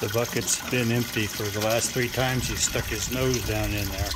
The bucket's been empty for the last three times he stuck his nose down in there.